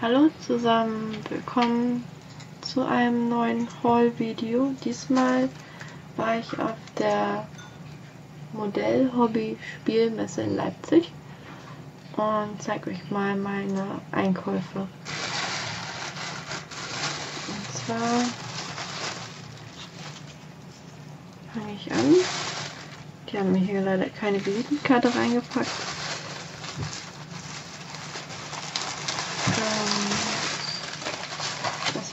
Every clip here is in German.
Hallo zusammen, willkommen zu einem neuen Haul-Video. Diesmal war ich auf der Modell-Hobby-Spielmesse in Leipzig und zeige euch mal meine Einkäufe. Und zwar fange ich an. Die haben mir hier leider keine Visitenkarte reingepackt.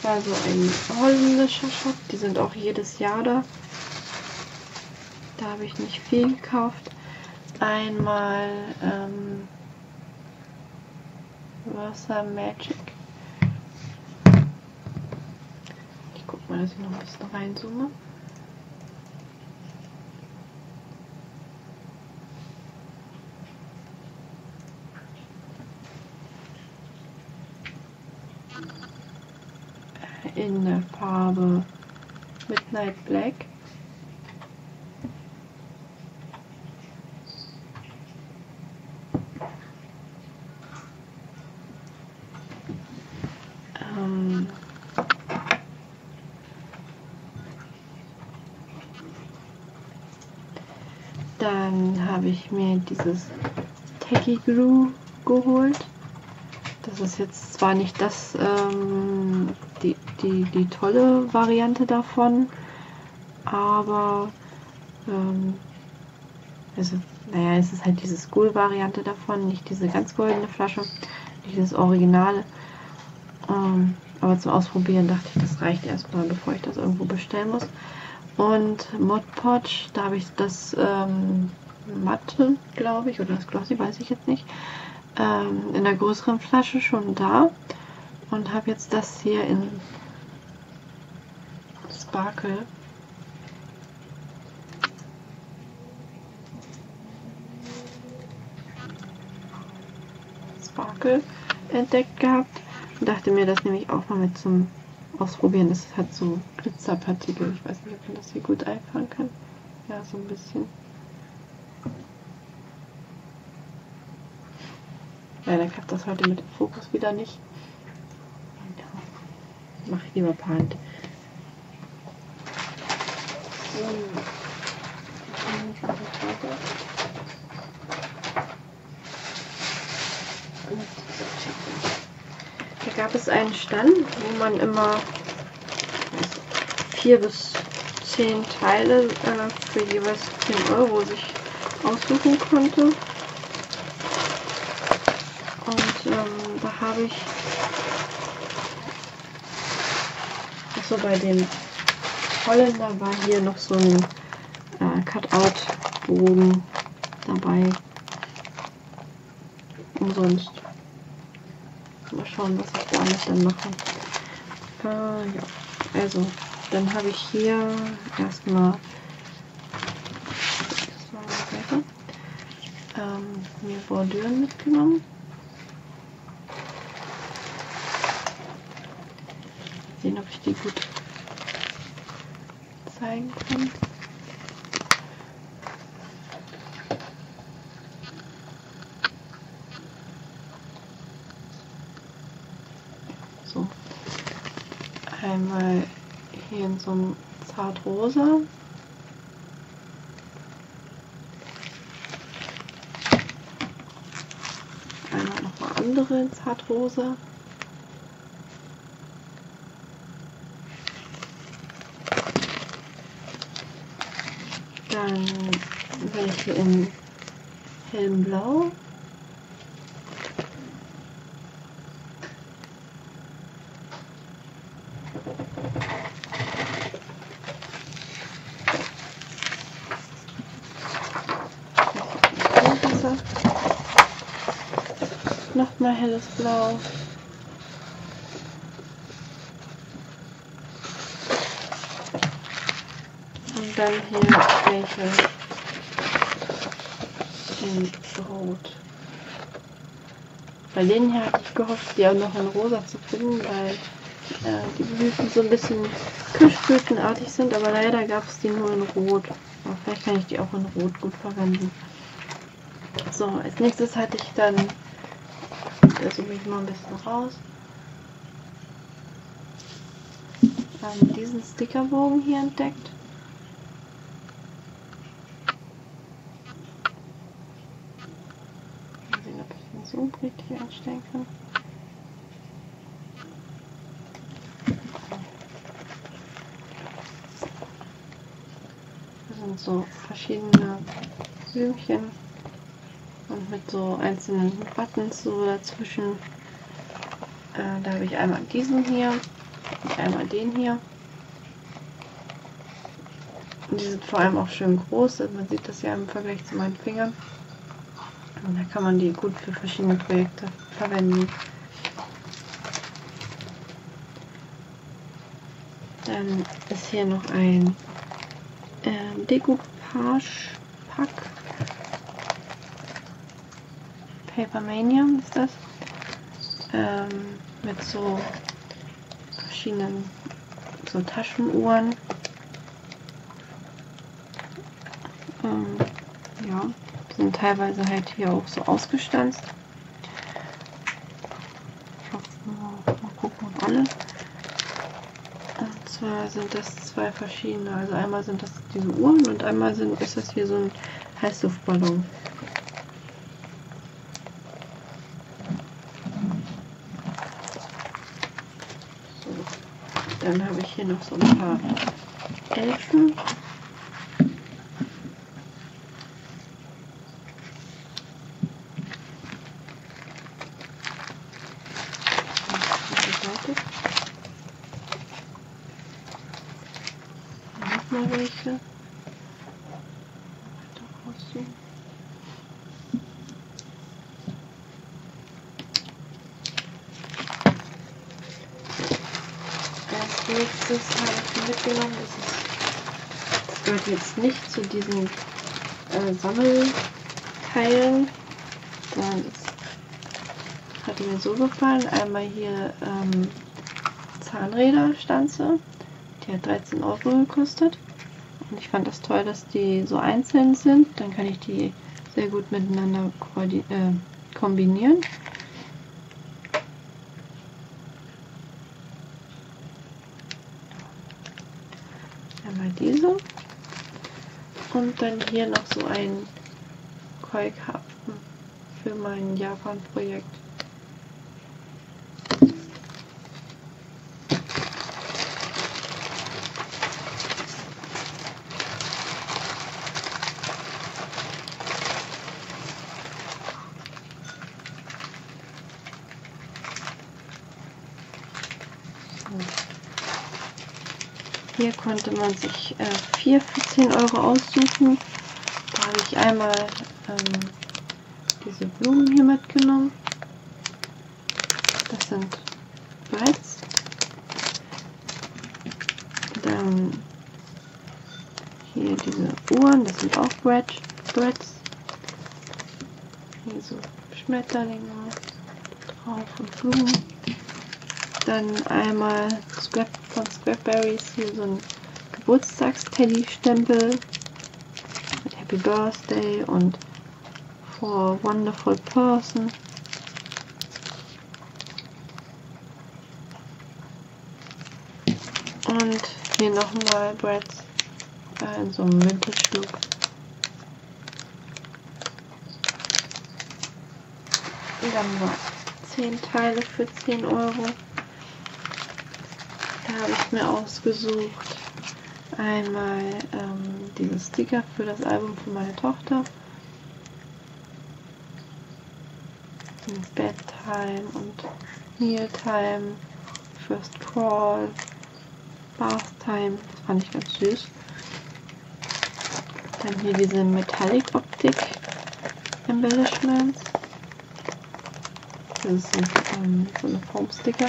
War so ein holländischer Shop. Die sind auch jedes Jahr da. Da habe ich nicht viel gekauft. Einmal ähm, Wasser Magic. Ich guck mal, dass ich noch ein bisschen reinzoome. In der Farbe Midnight Black. Ähm Dann habe ich mir dieses Techie Glue geholt. Das ist jetzt zwar nicht das ähm, die, die, die tolle Variante davon. Aber ähm, also, naja, es ist halt diese School-Variante davon, nicht diese ganz goldene Flasche, nicht das Originale. Ähm, aber zum Ausprobieren dachte ich, das reicht erstmal, bevor ich das irgendwo bestellen muss. Und Mod Podge, da habe ich das ähm, Matte, glaube ich, oder das Glossy, weiß ich jetzt nicht, ähm, in der größeren Flasche schon da und habe jetzt das hier in Sparkle. Sparkle entdeckt gehabt und dachte mir, das nehme ich auch mal mit zum Ausprobieren. Das hat so Glitzerpartikel. Ich weiß nicht, ob man das hier gut einfangen kann. Ja, so ein bisschen. Leider klappt das heute mit dem Fokus wieder nicht mache ich lieber per. Da gab es einen Stand, wo man immer vier bis zehn Teile äh, für jeweils 10 Euro sich aussuchen konnte. Und ähm, da habe ich so bei dem Holländer war hier noch so ein äh, Cutout-Bogen dabei. Umsonst. Mal schauen, was ich damit dann mache. Äh, ja, also dann habe ich hier erstmal ähm, mir Bordüren mitgenommen. sehen, ob ich die gut kann. So. Einmal hier in so einem zartrosa. Einmal nochmal andere in zartrosa. Dann welche in hellblau. Nochmal helles Blau. dann hier welche und Rot. Bei denen her habe ich gehofft, die auch noch in Rosa zu finden, weil äh, die Blüten so ein bisschen Kirschblütenartig sind, aber leider gab es die nur in Rot. Aber vielleicht kann ich die auch in Rot gut verwenden. So, als nächstes hatte ich dann, äh, da zoome ich mal ein bisschen raus, ähm, diesen Stickerbogen hier entdeckt. Kann. Das sind so verschiedene Blümchen und mit so einzelnen Buttons so dazwischen. Äh, da habe ich einmal diesen hier und einmal den hier. Und die sind vor allem auch schön groß, also man sieht das ja im Vergleich zu meinen Fingern. Und da kann man die gut für verschiedene Projekte verwenden. Dann ist hier noch ein ähm, Decoupage-Pack. Papermania ist das. Ähm, mit so verschiedenen so Taschenuhren. Ähm, ja, sind teilweise halt hier auch so ausgestanzt. Ich hoffe, mal, mal gucken, ob alle. Zwar sind das zwei verschiedene. Also einmal sind das diese Uhren und einmal sind, ist das hier so ein Heißluftballon. So. Dann habe ich hier noch so ein paar Elfen. Nochmal welche. Doch rausziehen. Als nächstes habe ich mitgenommen, das, ist, das gehört jetzt nicht zu diesen äh, Sammelteilen, das hat mir so gefallen. Einmal hier ähm, Zahnräderstanze, die hat 13 Euro gekostet. Und ich fand das toll, dass die so einzeln sind. Dann kann ich die sehr gut miteinander äh, kombinieren. Einmal diese. Dann hier noch so ein Koi-Karpfen für mein Japan-Projekt. Konnte man sich äh, vier für 10 Euro aussuchen. Da habe ich einmal ähm, diese Blumen hier mitgenommen. Das sind Breads. Dann hier diese Uhren, das sind auch Bread, Breads. Hier so Schmetterlinge drauf und Blumen. Dann einmal Scrap von Scrapberries hier so ein Geburtstagsteddy-Stempel mit Happy Birthday und For Wonderful Person. Und hier nochmal Breads äh, in so einem Vintage-Look. Dann noch 10 Teile für 10 Euro. Da habe ich mir ausgesucht einmal ähm, diese Sticker für das Album für meine Tochter. Bedtime und Mealtime, First Crawl, Bath Time, das fand ich ganz süß. Dann hier diese Metallic Optik Embellishments. Das sind ähm, so eine Foam Sticker.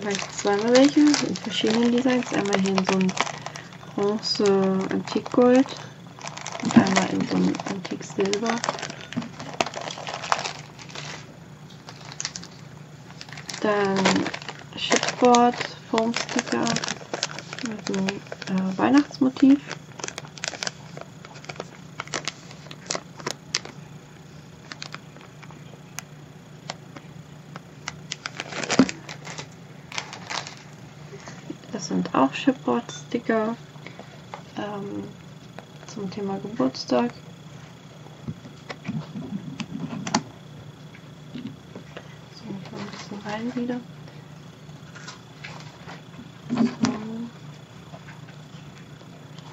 Davon habe ich zweimal welche in verschiedenen Designs. Einmal hier in so einem Bronze Antikgold und einmal in so einem Antik Silber. Dann Chipboard Foam Sticker mit einem äh, Weihnachtsmotiv. Das sind auch Chipboard-Sticker ähm, zum Thema Geburtstag. So, ein bisschen rein wieder.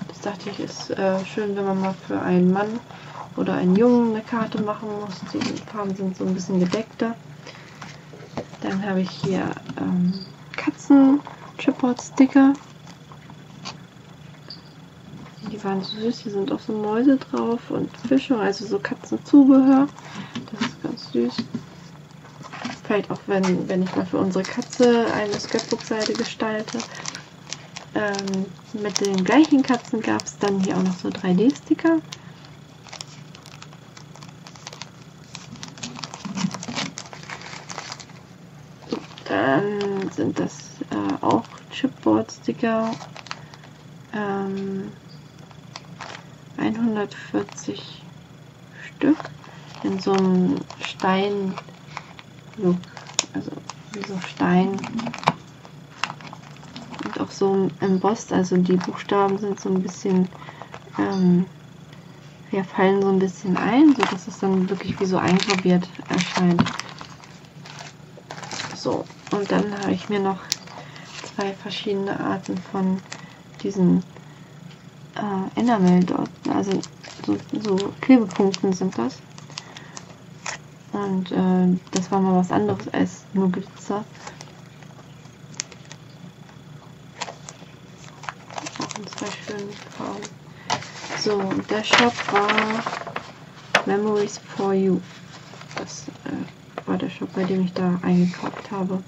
Das dachte ich, ist äh, schön, wenn man mal für einen Mann oder einen Jungen eine Karte machen muss. Die Farben sind so ein bisschen gedeckter. Dann habe ich hier ähm, Katzen Chipboard Sticker. Die waren so süß, hier sind auch so Mäuse drauf und Fische, also so Katzenzubehör. Das ist ganz süß. Vielleicht auch, wenn, wenn ich mal für unsere Katze eine Scrapbook-Seite gestalte. Ähm, mit den gleichen Katzen gab es dann hier auch noch so 3D-Sticker. Dann sind das äh, auch Chipboard-Sticker. Ähm, 140 Stück in so einem Stein-Look. Also wie so Stein. Und auch so embossed, also die Buchstaben sind so ein bisschen, ähm, ja, fallen so ein bisschen ein, sodass es dann wirklich wie so eingraviert erscheint. So, und dann habe ich mir noch zwei verschiedene Arten von diesen äh, Enamel dort, also so, so, Klebepunkten sind das. Und äh, das war mal was anderes als nur Glitzer. Zwei schönen Farben. So, der Shop war Memories for You. Das äh, war der Shop, bei dem ich da eingekauft habe.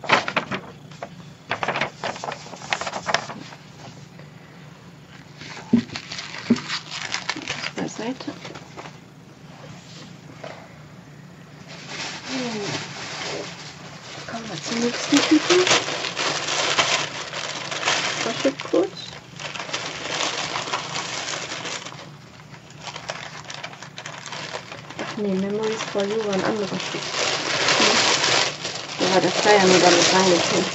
Seite. Kommen wir zum nächsten Titel. Warte kurz. Ach nee, Memories for You war ein anderes Stück. Da war der Flyer mir damit reingekriegt.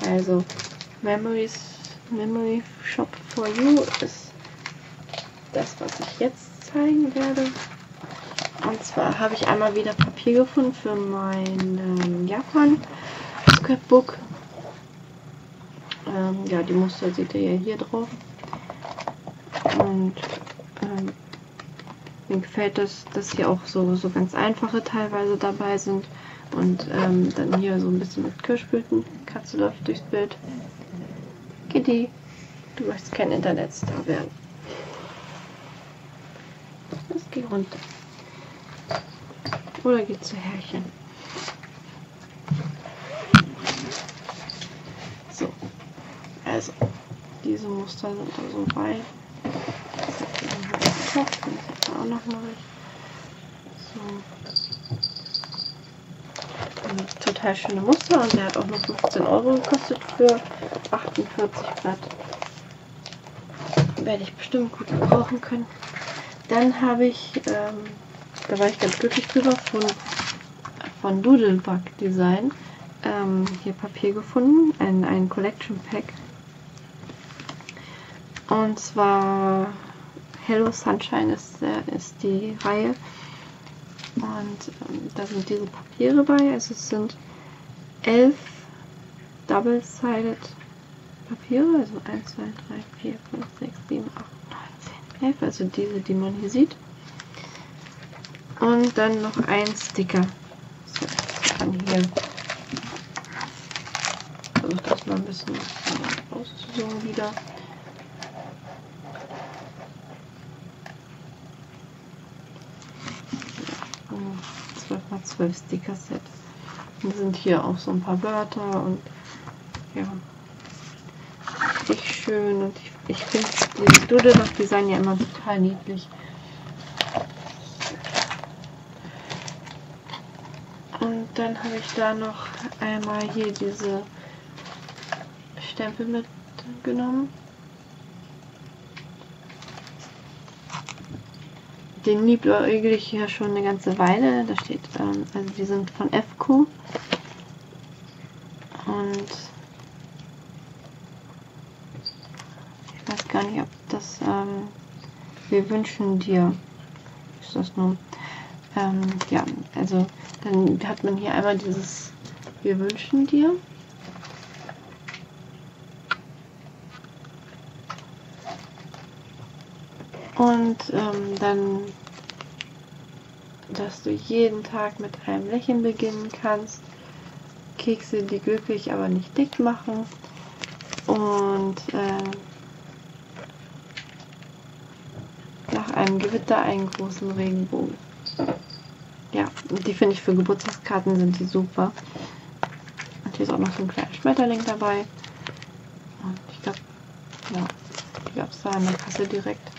Also Memories, Memory Shop for You ist das, was ich jetzt zeigen werde. Und zwar habe ich einmal wieder Papier gefunden für mein ähm, Japan Scrapbook. Ähm, ja, die Muster seht ihr ja hier drauf. Und ähm, mir gefällt das, dass hier auch so, so ganz einfache teilweise dabei sind. Und ähm, dann hier so ein bisschen mit Kirschblüten. Katze läuft durchs Bild. Kitty, du möchtest kein Internetstar werden. Geht runter. Oder geht zu Herrchen. So. Also, diese Muster sind da so bei. Das auch noch mal. So total schöne Muster und der hat auch nur 15 Euro gekostet für 48 Blatt. Werde ich bestimmt gut gebrauchen können. Dann habe ich, ähm, da war ich ganz glücklich drüber, von, von Doodlebug Design ähm, hier Papier gefunden, ein, ein Collection Pack. Und zwar Hello Sunshine ist, äh, ist die Reihe. Und ähm, da sind diese Papiere bei. Also es sind elf Double-Sided Papiere. Also 1, 2, 3, 4, 5, 6, 7, 8, 9, 10, 11. Also diese, die man hier sieht. Und dann noch ein Sticker. So, kann hier versuche das mal ein bisschen auszusuchen wieder. 12 Sticker-Set. Dann sind hier auch so ein paar Wörter und ja, richtig schön. Und ich, ich finde dieses Doodle-Design ja immer total niedlich. Und dann habe ich da noch einmal hier diese Stempel mitgenommen. Den liebäugel ich hier schon eine ganze Weile. Da steht, ähm, also die sind von FQ. Und ich weiß gar nicht, ob das, ähm, wir wünschen dir, ist das nun, ähm, ja, also dann hat man hier einmal dieses Wir wünschen dir. Und ähm, dann, dass du jeden Tag mit einem Lächeln beginnen kannst. Kekse, die glücklich, aber nicht dick machen. Und äh, einem Gewitter einen großen Regenbogen. Ja, die finde ich für Geburtstagskarten sind die super. Und hier ist auch noch so ein kleiner Schmetterling dabei. Und ich glaube, ja, die gab es da an der Kasse direkt.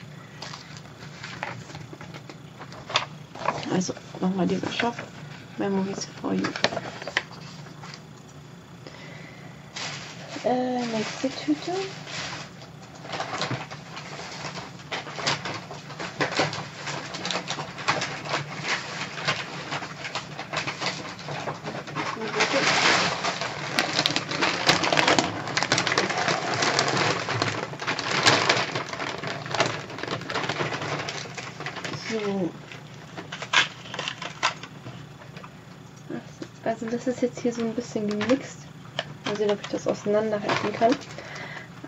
Also nochmal dieser Shop. Memories for you. Äh, nächste Tüte. So. Also das ist jetzt hier so ein bisschen gemixt. Mal sehen, ob ich das auseinanderhalten kann.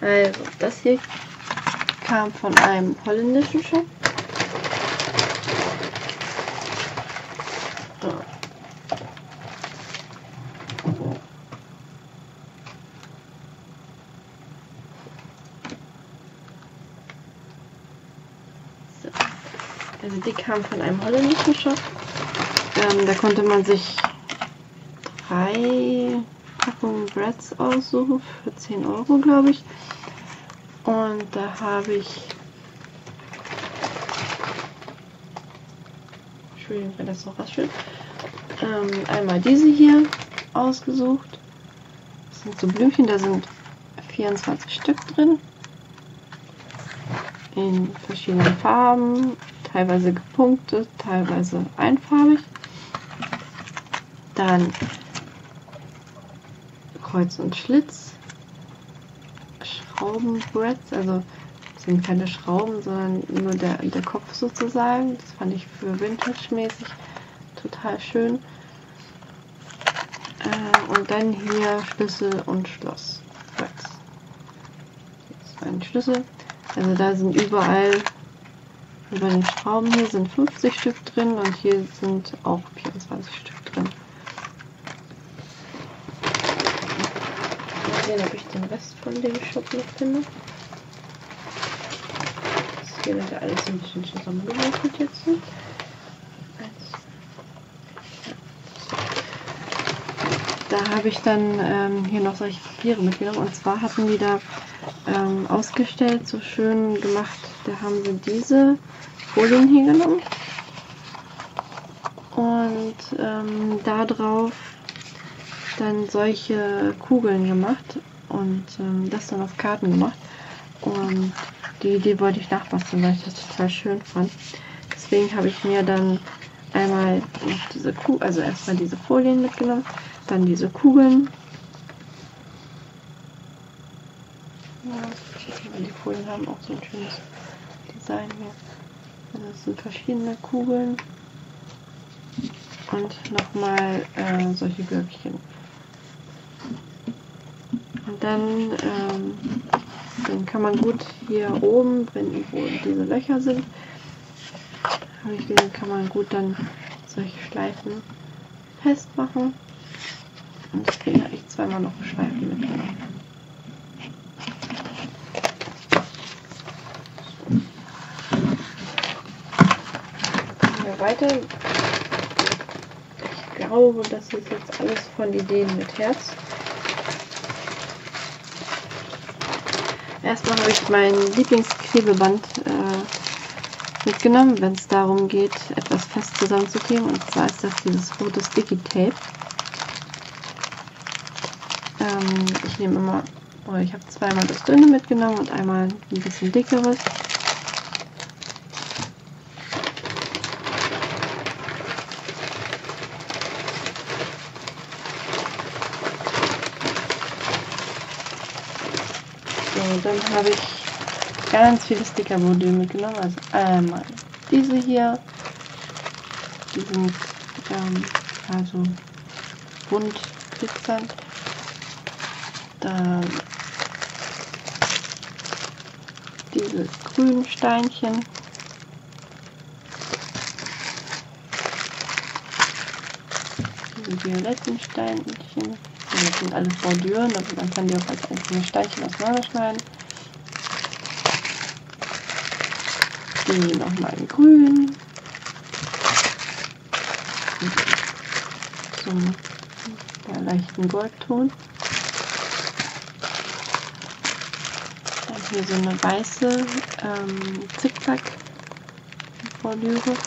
Also, das hier kam von einem holländischen Shop. So. So. Also die kam von einem holländischen Shop. Ähm, da konnte man sich drei Packungen Breads aussuchen für 10 Euro, glaube ich. Und da habe ich. Entschuldigung, wenn das noch raschelt. Ähm, einmal diese hier ausgesucht. Das sind so Blümchen, da sind 24 Stück drin. In verschiedenen Farben, teilweise gepunktet, teilweise einfarbig. Dann Kreuz und Schlitz, Schraubenbreads, also sind keine Schrauben, sondern nur der, der Kopf sozusagen. Das fand ich für Vintage-mäßig total schön. Äh, und dann hier Schlüssel und Schloss. Jetzt ein Schlüssel. Also da sind überall über den Schrauben hier sind 50 Stück drin und hier sind auch 24 Stück drin. Sehen, ob ich den Rest von dem Shop noch finde. Das hier wieder alles ein bisschen zusammengewürfelt jetzt. Da habe ich dann ähm, hier noch solche Papiere mitgenommen. Und zwar hatten die da ähm, ausgestellt, so schön gemacht. Da haben sie diese Folien hier genommen. Und ähm, da dann solche Kugeln gemacht und ähm, das dann auf Karten gemacht. Und die Idee wollte ich nachbasteln, weil ich das total schön fand. Deswegen habe ich mir dann einmal diese Kuh, also erstmal diese Folien mitgenommen, dann diese Kugeln. Ja, die Folien haben auch so ein schönes Design hier. Also das sind verschiedene Kugeln und nochmal äh, solche Glöckchen. Und dann, ähm, dann kann man gut hier oben, wenn irgendwo diese Löcher sind, habe ich gesehen, kann man gut dann solche Schleifen festmachen. Und deswegen habe ich zweimal noch Schleifen mitgenommen. weiter. Ich glaube, das ist jetzt alles von Ideen mit Herz. Erstmal habe ich mein Lieblingsklebeband äh, mitgenommen, wenn es darum geht, etwas fest zusammenzukleben. Und zwar ist das dieses rote Sticky Tape. Ähm, ich nehme immer, oh, ich habe zweimal das dünne mitgenommen und einmal ein bisschen dickeres. So, dann habe ich ganz viele Stickermodule mitgenommen. Also einmal diese hier. Die sind ähm, also bunt glitzernd. Dann diese grünen Steinchen. Diese violetten Steinchen. Das sind alles Bordüren, also man kann die auch als einzelne Steinchen auseinanderschneiden. Die nochmal in grün. Zum ja, leichten Goldton. Dann hier so eine weiße ähm, Zickzack-Bordüre.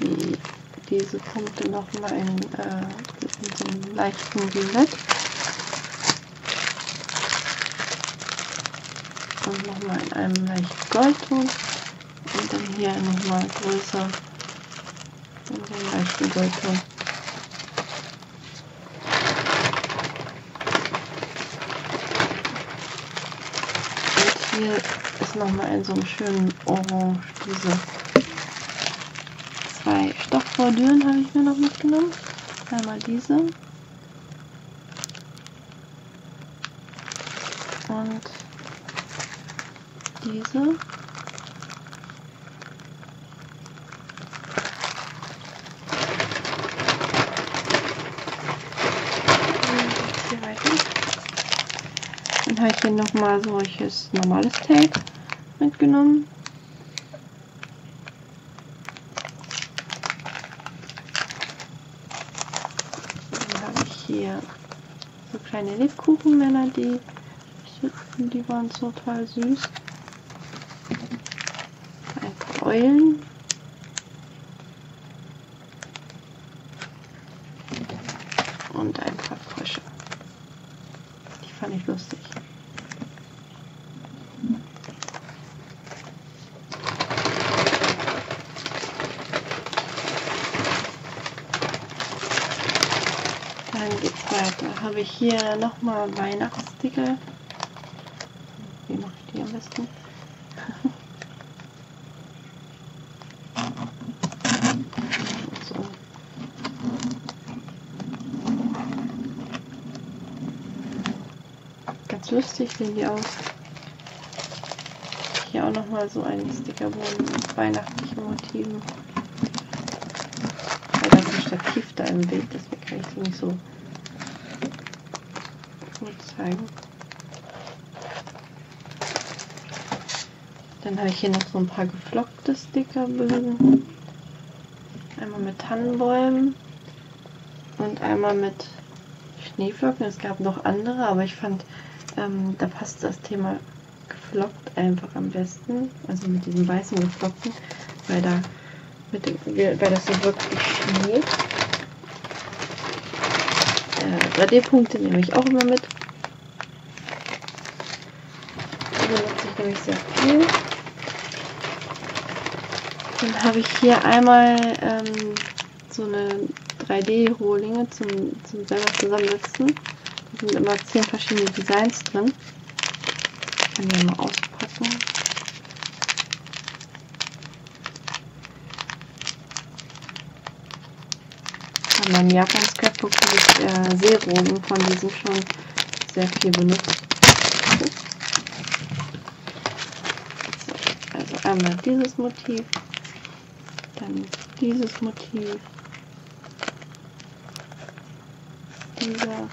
Die diese Punkte nochmal in, äh, in so einem leichten Violett. Und nochmal in einem leichten Goldton. Und dann hier nochmal größer in so einem leichten Goldton. Und hier ist nochmal in so einem schönen Orange diese zwei Stoffbordüren habe ich mir noch mitgenommen. Einmal diese. Und diese. Dann habe ich hier nochmal solches normales Tape mitgenommen. hier so kleine Lebkuchenmänner, die, die waren total süß. Eulen. Und ein paar Frösche. Die fand ich lustig. Dann geht's weiter. Habe ich hier nochmal Weihnachtssticker. Wie mache ich die am besten? so. Ganz lustig sehen die aus. Hier auch nochmal so ein Stickerboden mit weihnachtlichen Motiven. Weil da ist ein Stativ da im Bild, deswegen kann ich sie nicht so gut zeigen. Dann habe ich hier noch so ein paar geflockte Stickerbögen. Einmal mit Tannenbäumen und einmal mit Schneeflocken. Es gab noch andere, aber ich fand, ähm, da passt das Thema geflockt einfach am besten. Also mit diesem weißen geflockten, weil da mit dem, weil das so wirklich schmiert. Äh, 3D-Punkte nehme ich auch immer mit. Benutze ich nämlich sehr viel. Dann habe ich hier einmal ähm, so eine 3D-Rohlinge zum, zum selber zusammensetzen. Sind immer 10 verschiedene Designs drin. Ich kann die mal auspacken. Bei meinem Japan-Scrapbook habe ich äh, Seeroben von diesen schon sehr viel benutzt. So, also einmal dieses Motiv, dann dieses Motiv, dieser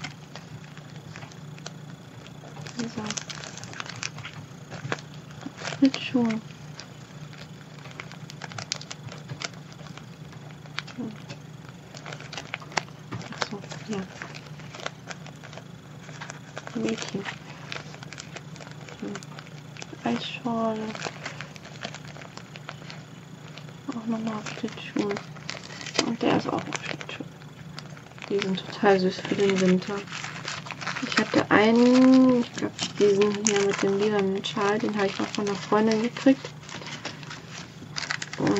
Schlittschuhe. Achso, ja. Mädchen. Hm. Eisschorle. Auch nochmal auf Schlittschuhen. Und der ist auch auf Schlittschuhen. Die sind total süß für den Winter. Ich hatte einen, ich glaube diesen hier mit dem lilanen Schal, den habe ich mal von einer Freundin gekriegt. Und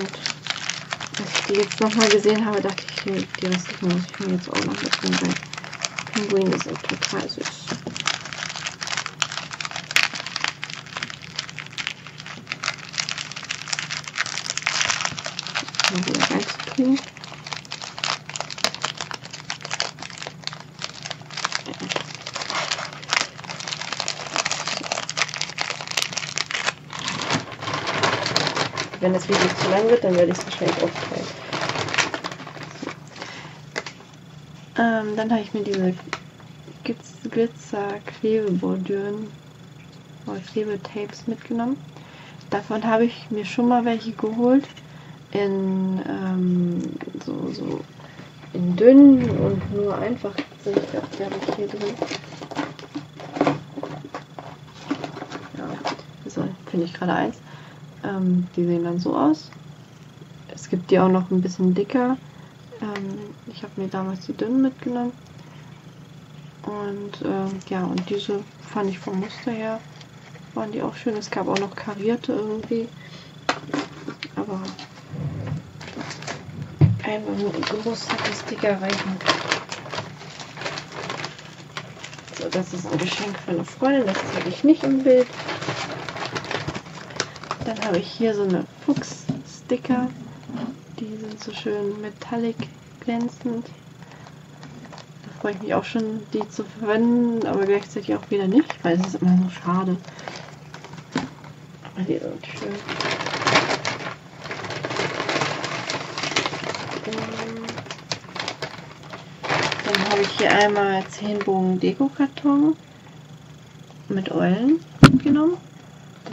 als ich die jetzt nochmal gesehen habe, dachte ich, die, restlichen muss ich mir jetzt auch noch mitnehmen, weil Pinguine sind total süß. Mal wieder reinzukriegen. Video zu lang wird, dann werde ich es wahrscheinlich aufteilen. Ähm, dann habe ich mir diese Glitzer-Klebebordüren oder Klebetapes mitgenommen. Davon habe ich mir schon mal welche geholt. In ähm, so, so in dünn und nur einfach sind. Ich glaube, die habe ich hier drin. Ja, so finde ich gerade eins. Ähm, die sehen dann so aus. Es gibt die auch noch ein bisschen dicker. Ähm, ich habe mir damals die dünnen mitgenommen. Und äh, ja, und diese fand ich vom Muster her, waren die auch schön. Es gab auch noch karierte irgendwie. Aber einmal mit gemusterte Sticker reichen. So, das ist ein Geschenk für eine Freundin, das zeige ich nicht im Bild. Dann habe ich hier so eine Fuchs-Sticker. Die sind so schön metallic glänzend. Da freue ich mich auch schon, die zu verwenden, aber gleichzeitig auch wieder nicht, weil es ist immer so schade. Aber die sind schön. Dann habe ich hier einmal 10 Bogen Deko-Karton mit Eulen genommen.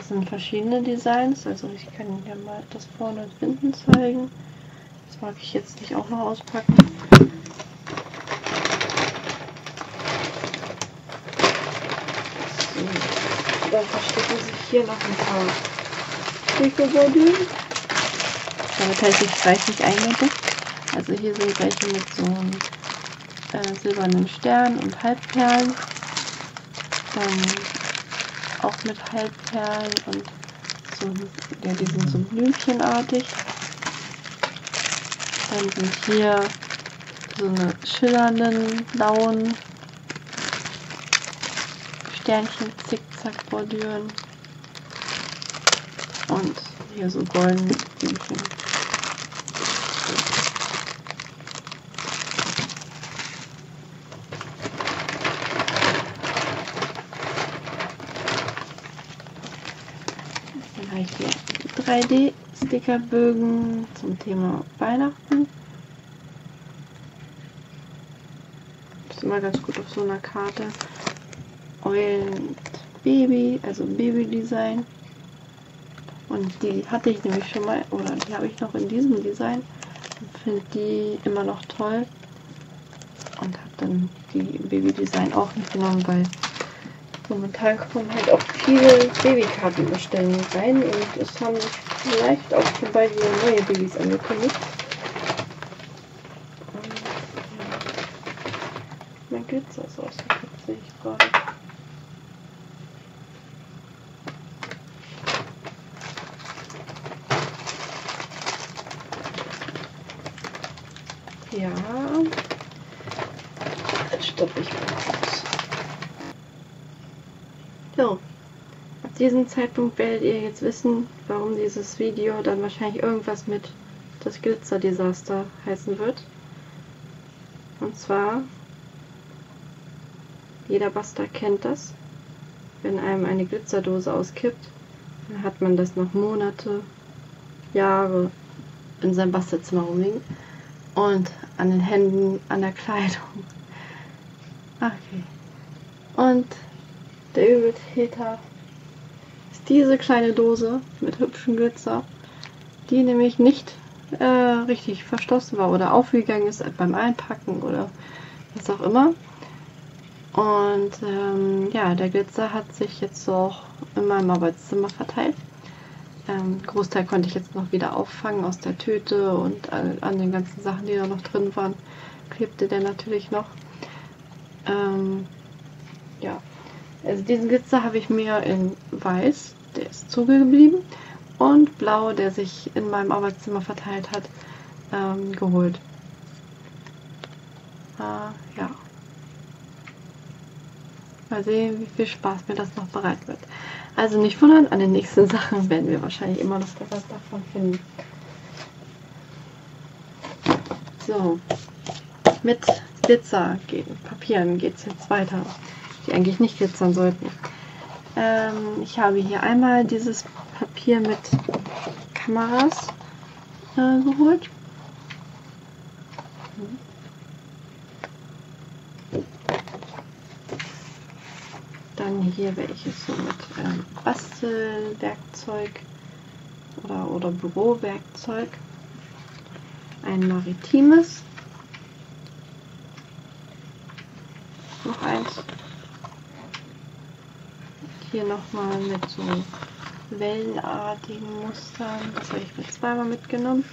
Sind verschiedene Designs, also ich kann ja mal das vorne und hinten zeigen. Das mag ich jetzt nicht auch noch auspacken. So. Dann verstecken sich hier noch ein paar Dekobordüren. Damit heißt ich reichlich eingedeckt. Also hier sind welche mit so einem äh, silbernen Stern und Halbperlen. Dann auch mit Halbperlen und so, ja, die sind so blümchenartig. Dann sind hier so eine schillernden, blauen Sternchen Zickzack-Bordüren. Und hier so goldene Blümchen. Dann habe ich hier 3D-Stickerbögen zum Thema Weihnachten. Das ist immer ganz gut auf so einer Karte. Eulen Baby, also Baby-Design. Und die hatte ich nämlich schon mal, oder die habe ich noch in diesem Design. Finde die immer noch toll. Und habe dann die Baby-Design auch mitgenommen, weil momentan kommen halt auch viele Babykartenbestellungen rein und es haben sich vielleicht auch schon bald wieder neue Babys angekündigt. Und, ja. Mein Glitzer ist ausgekippt, sehe ich gerade. Ja. Jetzt stoppe ich mal aus. So. Ab diesem Zeitpunkt werdet ihr jetzt wissen, warum dieses Video dann wahrscheinlich irgendwas mit das Glitzer-Desaster heißen wird. Und zwar, jeder Buster kennt das. Wenn einem eine Glitzerdose auskippt, dann hat man das noch Monate, Jahre in seinem Basterzimmer rumliegen. Und an den Händen, an der Kleidung. Okay. Und der Übeltäter diese kleine Dose mit hübschen Glitzer, die nämlich nicht äh, richtig verschlossen war oder aufgegangen ist beim Einpacken oder was auch immer. Und ähm, ja, der Glitzer hat sich jetzt auch in meinem Arbeitszimmer verteilt. Ähm, Großteil konnte ich jetzt noch wieder auffangen aus der Tüte und an, an den ganzen Sachen, die da noch drin waren, klebte der natürlich noch. Ähm, ja, also diesen Glitzer habe ich mir in weiß, ist zugeblieben, und blau, der sich in meinem Arbeitszimmer verteilt hat, ähm, geholt. Äh, ja. Mal sehen, wie viel Spaß mir das noch bereit wird. Also nicht wundern, an den nächsten Sachen werden wir wahrscheinlich immer noch was davon finden. So, mit Glitzer Papieren geht es jetzt weiter, die eigentlich nicht glitzern sollten. Ähm, ich habe hier einmal dieses Papier mit Kameras äh, geholt. Dann hier welches so mit ähm, Bastelwerkzeug oder, oder Bürowerkzeug. Ein maritimes. Noch eins. Hier nochmal mit so wellenartigen Mustern. Das habe ich mir zweimal mitgenommen.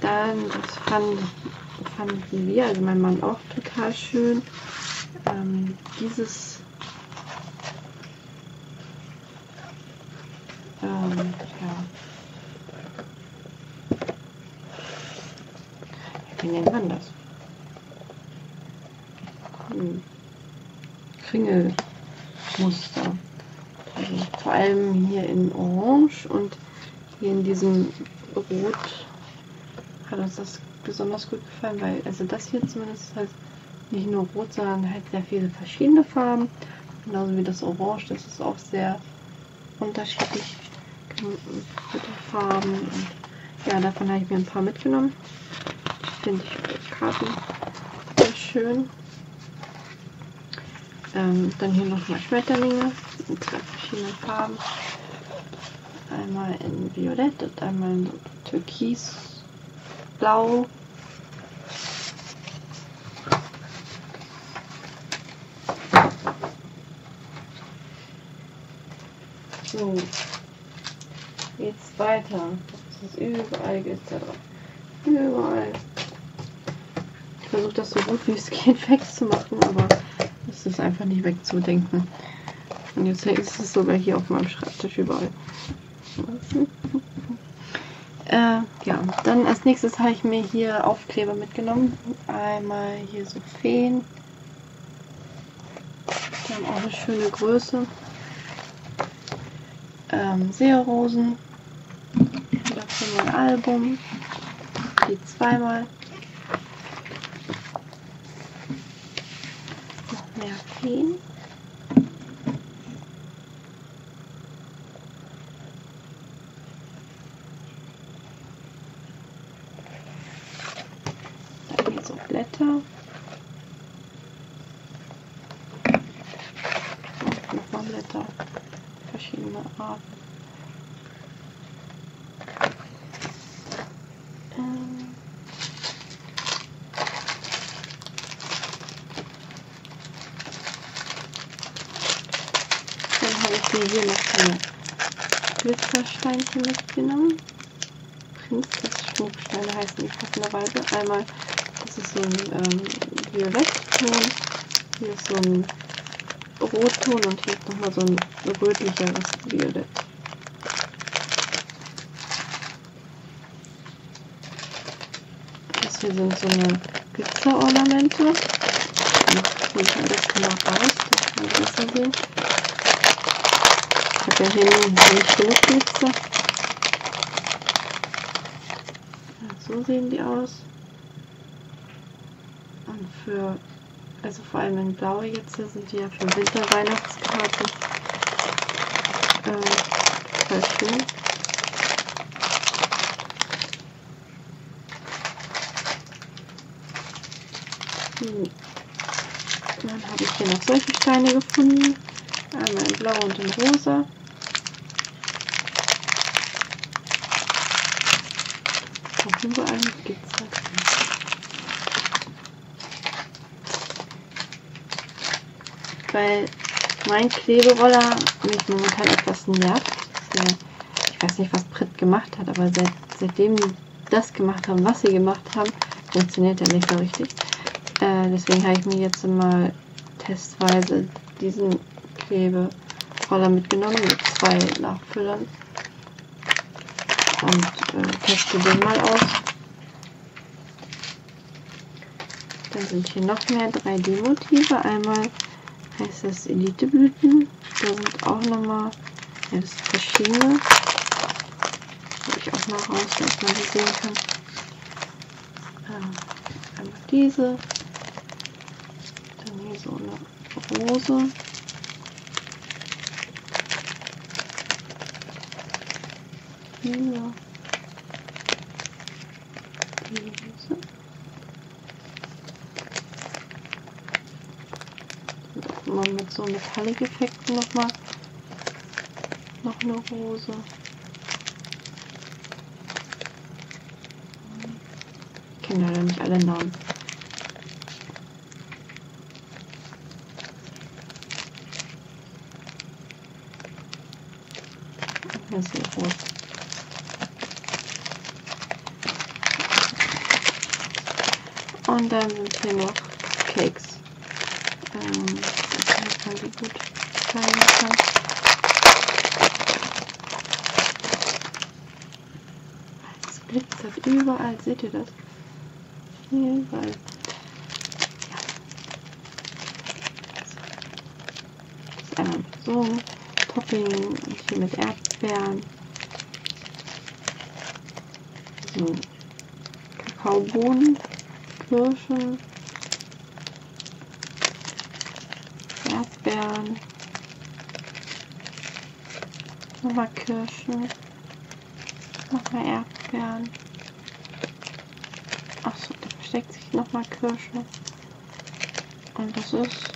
Dann, das fand, fanden wir, also mein Mann auch total schön, ähm, dieses ähm, ja. Wie nennt man das? Hm. Kringelmuster. Also vor allem hier in Orange und hier in diesem Rot hat uns das besonders gut gefallen, weil also das hier zumindest halt nicht nur rot, sondern halt sehr viele verschiedene Farben. Genauso wie das Orange, das ist auch sehr unterschiedlich mit Farben. Und ja, davon habe ich mir ein paar mitgenommen. Finde ich Karten sehr schön. Ähm, dann hier nochmal Schmetterlinge in zwei verschiedenen Farben. Einmal in Violett und einmal in Türkisblau. So, jetzt weiter. Das ist überall glitzert drauf. Überall. Ich versuche das so gut wie es geht wegzumachen, aber es ist einfach nicht wegzudenken. Und jetzt ist es sogar hier auf meinem Schreibtisch überall. Äh, ja, dann als nächstes habe ich mir hier Aufkleber mitgenommen. Einmal hier so Feen. Die haben auch eine schöne Größe ähm, Seerosen. Wieder für mein Album. Die zweimal. Noch mehr Feen. Dann hier so Blätter. Nochmal Blätter verschiedene Arten. Ähm Dann habe ich mir hier noch eine Glitzersteinchen mitgenommen. Prinzess-Schmucksteine heißen die passenderweise. Einmal, das ist so ein ähm, Violettton. Hier ist so ein Rotton und hier ist nochmal so ein rötlicheres Violett. Das hier sind so eine Glitzerornamente. Ich ich das mal raus, das kann man besser sehen. Ich habe ja hier nicht so Sehen die aus. Und für also vor allem in Blau jetzt sind die ja für Winterweihnachtskarten. Äh, voll schön. Hm. Dann habe ich hier noch solche Steine gefunden. Einmal in Blau und in Rosa. Auch überall gibt es halt. weil mein Kleberoller mich momentan etwas nervt. Ich weiß nicht, was Brit gemacht hat, aber seit, seitdem die das gemacht haben, was sie gemacht haben, funktioniert er nicht so richtig. Äh, deswegen habe ich mir jetzt mal testweise diesen Kleberoller mitgenommen mit zwei Nachfüllern und teste den mal aus. Dann sind hier noch mehr 3D-Motive. Einmal heißt das Eliteblüten. Da sind auch nochmal ja, das sind verschiedene. Hol ich auch mal raus, dass man die sehen kann. Ähm, einmal diese. Dann hier so eine Rose. Hier. Man mit so Metallic-Effekten nochmal noch eine Rose. Ich kenne leider nicht alle Namen. Hier ist rot. Und dann sind hier noch Cakes. Ähm, man die gut teilen kann. Es glitzert überall, seht ihr das? Überall. Ja. So Topping und hier mit Erdbeeren. So Kakaobohnen, Kirschen. Erdbeeren. Nochmal Kirschen. Nochmal Erdbeeren. Achso, da versteckt sich nochmal Kirsche. Und das ist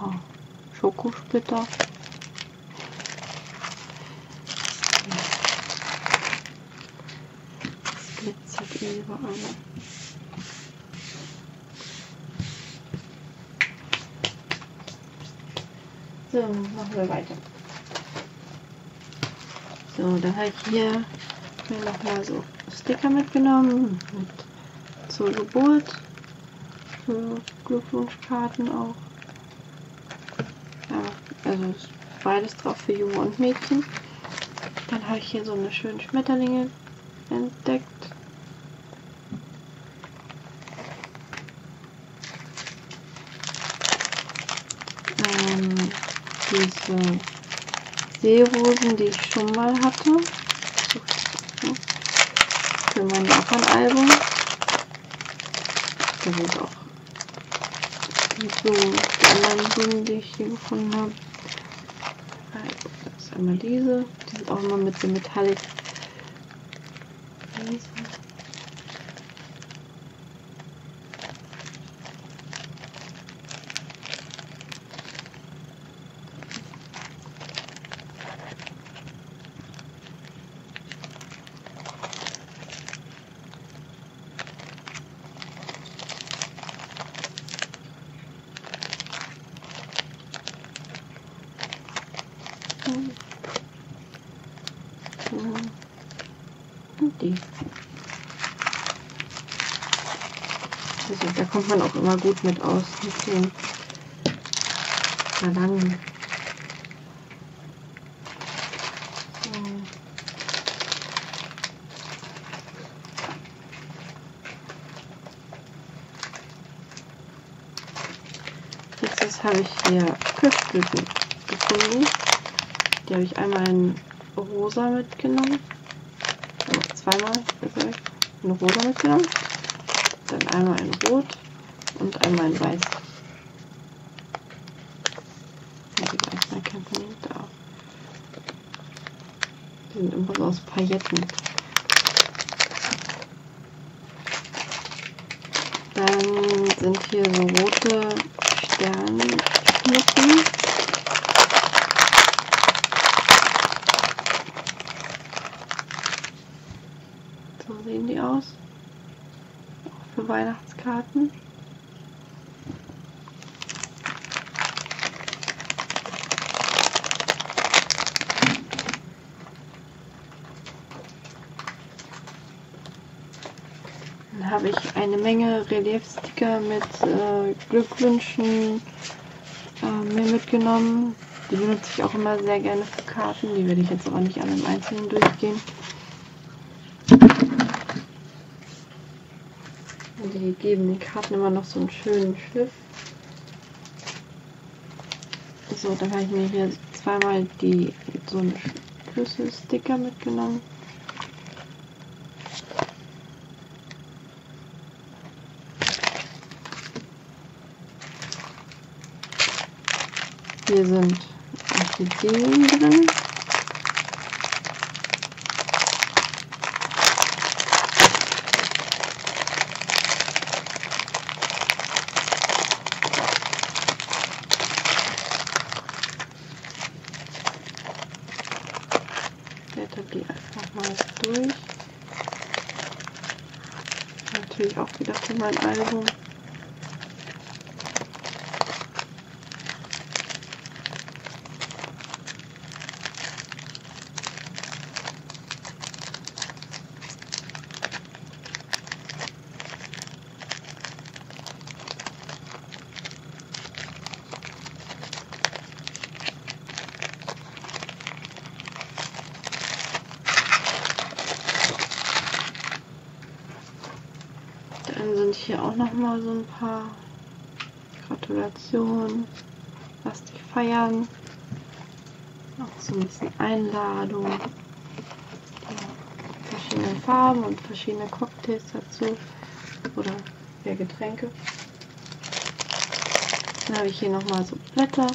oh, Schokosplitter. Glitzert überall. So, machen wir weiter. So, dann ich hier mir nochmal so Sticker mitgenommen. Mit zur Geburt. Für Glückwunschkarten auch. Ja, also beides drauf für Junge und Mädchen. Dann habe ich hier so eine schönen Schmetterlinge entdeckt. diese Seerosen, die ich schon mal hatte. Für mein Japan-Album. Da sind auch Blumen, die anderen Blumen, die ich hier gefunden habe. Das ist einmal diese. Die sind auch immer mit so Metallic. Und die. Also da kommt man auch immer gut mit aus, mit den langen. Jetzt habe ich hier Kirschblüten gefunden. Die habe ich einmal in rosa mitgenommen. Zweimal. In rosa mitgenommen. Dann einmal in rot und einmal in weiß. Die sind immer so aus Pailletten. Dann sind hier so rote Weihnachtskarten. Dann habe ich eine Menge Reliefsticker mit äh, Glückwünschen äh, mir mitgenommen. Die benutze ich auch immer sehr gerne für Karten. Die werde ich jetzt aber nicht alle im Einzelnen durchgehen. Geben den Karten immer noch so einen schönen Schliff. So, dann habe ich mir hier zweimal die so einen Schlüsselsticker mitgenommen. Hier sind Orchideen drin. Blätter die einfach mal durch. Natürlich auch wieder für mein Album. Dann sind hier auch noch mal so ein paar Gratulationen, was die feiern. Auch so ein bisschen Einladung. Verschiedene Farben und verschiedene Cocktails dazu. Oder ja, Getränke. Dann habe ich hier noch mal so Blätter.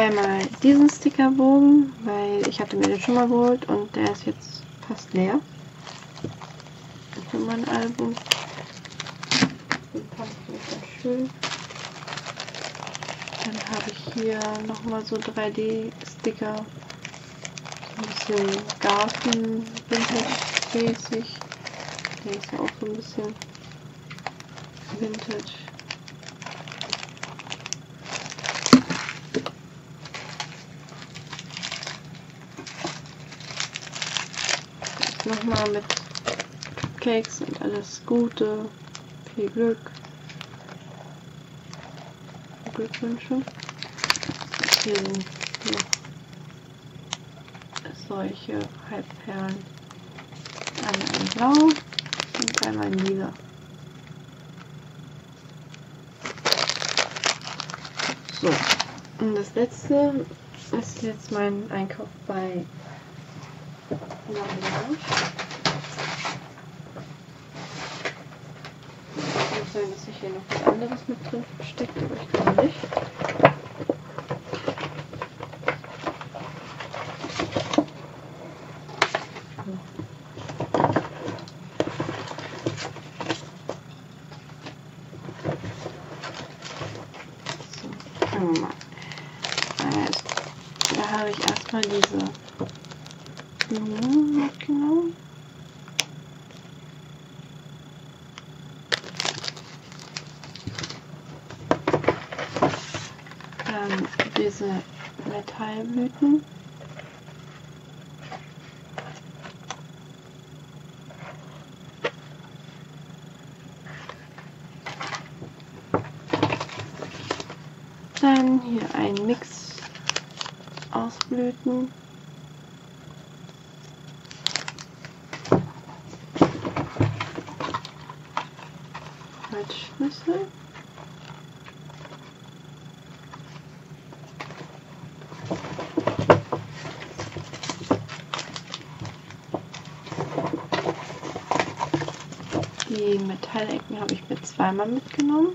Zweimal diesen Stickerbogen, weil ich hatte mir den schon mal geholt und der ist jetzt fast leer. Für mein Album. Den fand ich schön. Dann habe ich hier nochmal so 3D-Sticker. Ein bisschen Garten, Vintage-mäßig. Der ist auch so ein bisschen Vintage. Nochmal mit Cakes und alles Gute, viel Glück, Glückwünsche. Hier sind noch solche Halbperlen. Einmal in Blau und einmal in Lila. So, und das letzte ist jetzt mein Einkauf bei Kann sein, dass sich hier noch was anderes mit drin versteckt, aber ich glaube nicht. So, fangen wir mal. Also, da habe ich erstmal diese Blumen mitgenommen. Dann diese Metallblüten. Dann hier ein Mix aus Blüten. Holzschlüssel. Die Metallecken habe ich mir zweimal mitgenommen.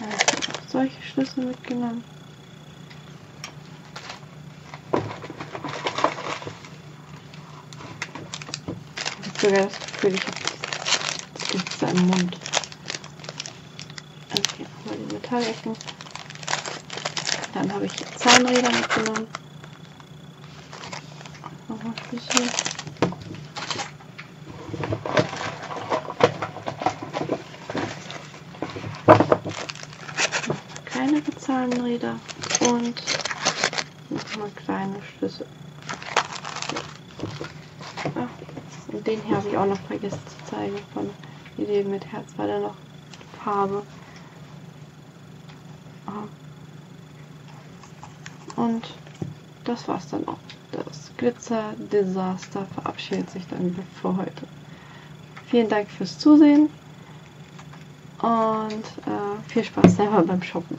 Da habe ich auch solche Schlüssel mitgenommen. Ich habe sogar das Gefühl, ich habe das Ganze im Mund. Okay, nochmal die Metallecken. Dann habe ich Zahnräder mitgenommen. Nochmal Schlüssel. Kleinere Zahnräder. Und nochmal kleine Schlüssel. Ja. Und den hier habe ich auch noch vergessen zu zeigen von Idee mit Herz, weil er noch Farbe. Und das war's dann auch. Glitzer-Desaster verabschiedet sich dann für heute. Vielen Dank fürs Zusehen und äh, viel Spaß selber beim Shoppen.